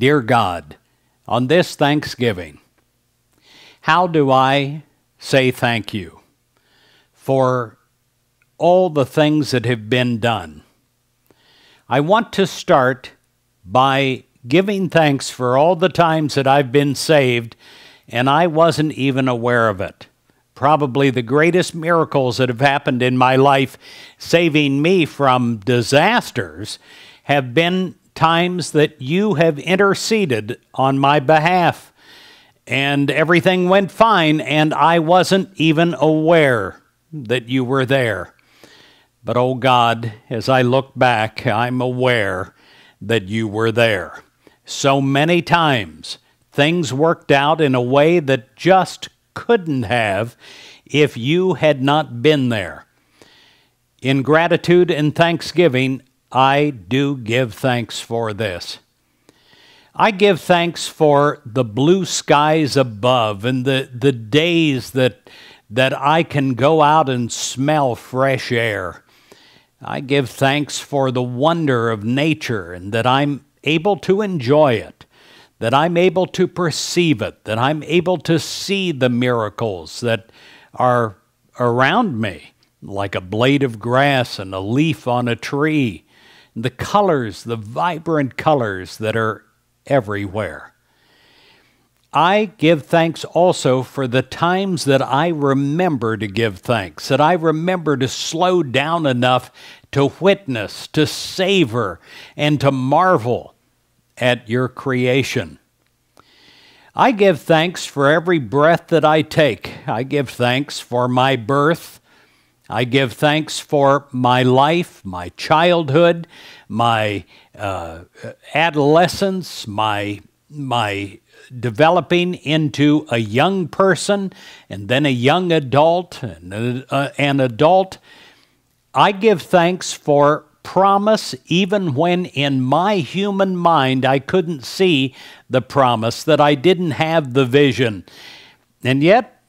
Dear God, on this Thanksgiving, how do I say thank you for all the things that have been done? I want to start by giving thanks for all the times that I've been saved and I wasn't even aware of it. Probably the greatest miracles that have happened in my life, saving me from disasters, have been times that you have interceded on my behalf. And everything went fine, and I wasn't even aware that you were there. But, oh God, as I look back, I'm aware that you were there. So many times, things worked out in a way that just couldn't have if you had not been there. In gratitude and thanksgiving, I do give thanks for this. I give thanks for the blue skies above and the, the days that, that I can go out and smell fresh air. I give thanks for the wonder of nature and that I'm able to enjoy it, that I'm able to perceive it, that I'm able to see the miracles that are around me, like a blade of grass and a leaf on a tree, the colors, the vibrant colors that are everywhere. I give thanks also for the times that I remember to give thanks, that I remember to slow down enough to witness, to savor, and to marvel at your creation. I give thanks for every breath that I take. I give thanks for my birth. I give thanks for my life, my childhood, my uh, adolescence, my, my developing into a young person, and then a young adult, and uh, an adult. I give thanks for promise even when in my human mind I couldn't see the promise, that I didn't have the vision. And yet,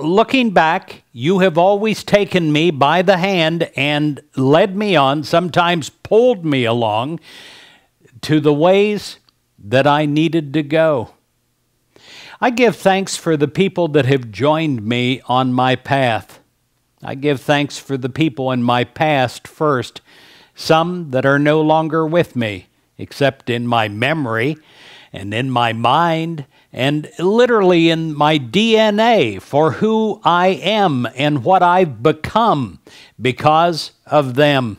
looking back, you have always taken me by the hand and led me on, sometimes pulled me along to the ways that I needed to go. I give thanks for the people that have joined me on my path. I give thanks for the people in my past first some that are no longer with me, except in my memory and in my mind and literally in my DNA for who I am and what I've become because of them.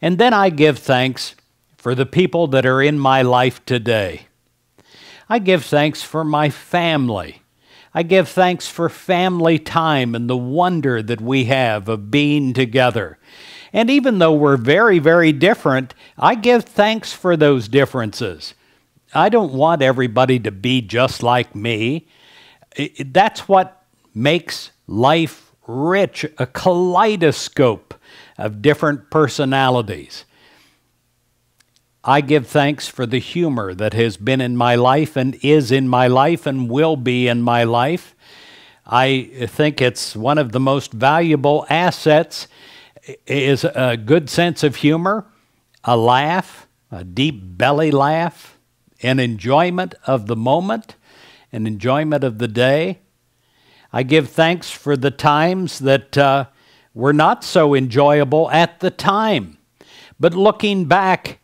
And then I give thanks for the people that are in my life today. I give thanks for my family. I give thanks for family time and the wonder that we have of being together. And even though we're very, very different, I give thanks for those differences. I don't want everybody to be just like me. That's what makes life rich, a kaleidoscope of different personalities. I give thanks for the humor that has been in my life and is in my life and will be in my life. I think it's one of the most valuable assets is a good sense of humor, a laugh, a deep belly laugh, an enjoyment of the moment, an enjoyment of the day. I give thanks for the times that uh, were not so enjoyable at the time. But looking back,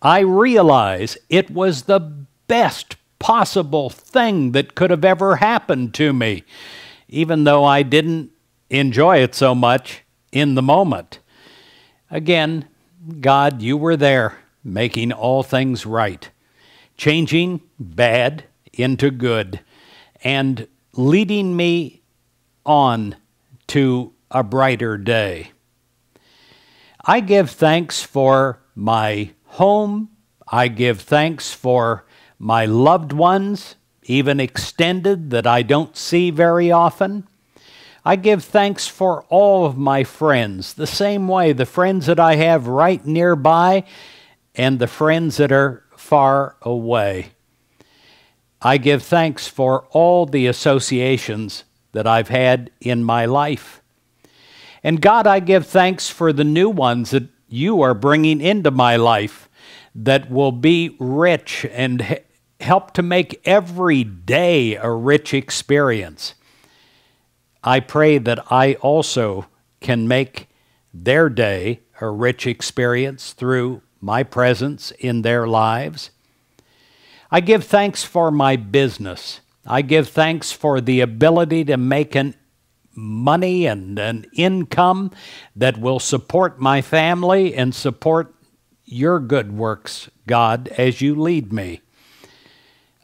I realize it was the best possible thing that could have ever happened to me, even though I didn't enjoy it so much in the moment. Again, God, you were there, making all things right, changing bad into good, and leading me on to a brighter day. I give thanks for my home. I give thanks for my loved ones, even extended, that I don't see very often. I give thanks for all of my friends, the same way the friends that I have right nearby and the friends that are far away. I give thanks for all the associations that I've had in my life. And God, I give thanks for the new ones that you are bringing into my life that will be rich and help to make every day a rich experience. I pray that I also can make their day a rich experience through my presence in their lives. I give thanks for my business. I give thanks for the ability to make an money and an income that will support my family and support your good works, God, as you lead me.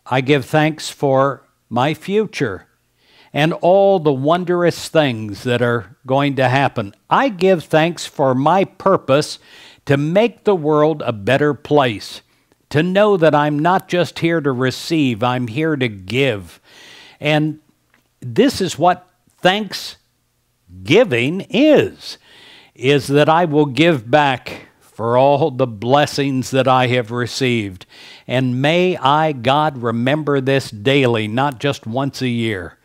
I give thanks for my future and all the wondrous things that are going to happen. I give thanks for my purpose to make the world a better place, to know that I'm not just here to receive, I'm here to give. And this is what thanksgiving is is that I will give back for all the blessings that I have received. And may I, God, remember this daily, not just once a year.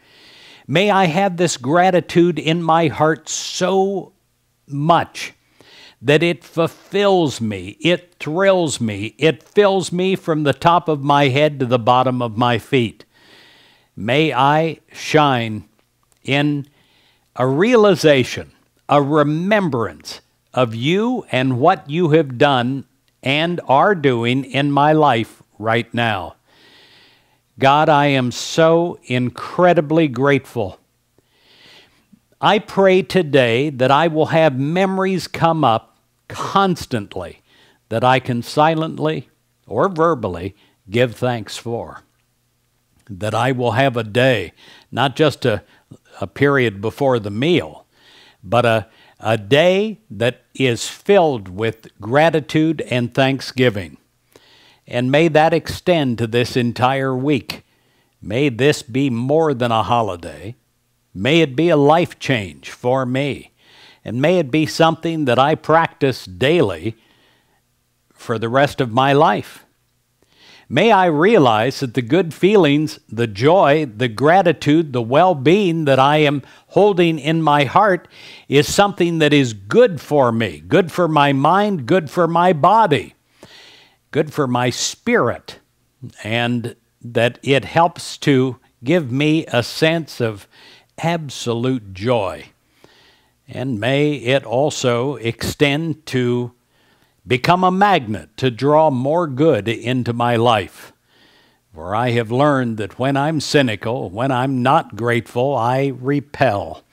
May I have this gratitude in my heart so much that it fulfills me, it thrills me, it fills me from the top of my head to the bottom of my feet. May I shine in a realization, a remembrance of you and what you have done and are doing in my life right now. God, I am so incredibly grateful. I pray today that I will have memories come up constantly that I can silently or verbally give thanks for. That I will have a day, not just a, a period before the meal, but a, a day that is filled with gratitude and thanksgiving. And may that extend to this entire week. May this be more than a holiday. May it be a life change for me. And may it be something that I practice daily for the rest of my life. May I realize that the good feelings, the joy, the gratitude, the well being that I am holding in my heart is something that is good for me, good for my mind, good for my body good for my spirit, and that it helps to give me a sense of absolute joy. And may it also extend to become a magnet to draw more good into my life. For I have learned that when I'm cynical, when I'm not grateful, I repel.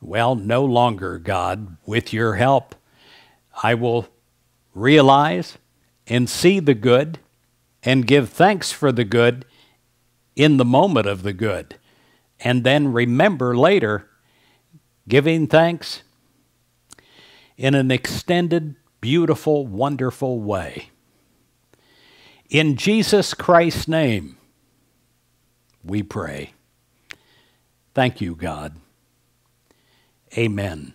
Well, no longer, God, with your help, I will realize and see the good and give thanks for the good in the moment of the good. And then remember later giving thanks in an extended, beautiful, wonderful way. In Jesus Christ's name, we pray. Thank you, God. Amen.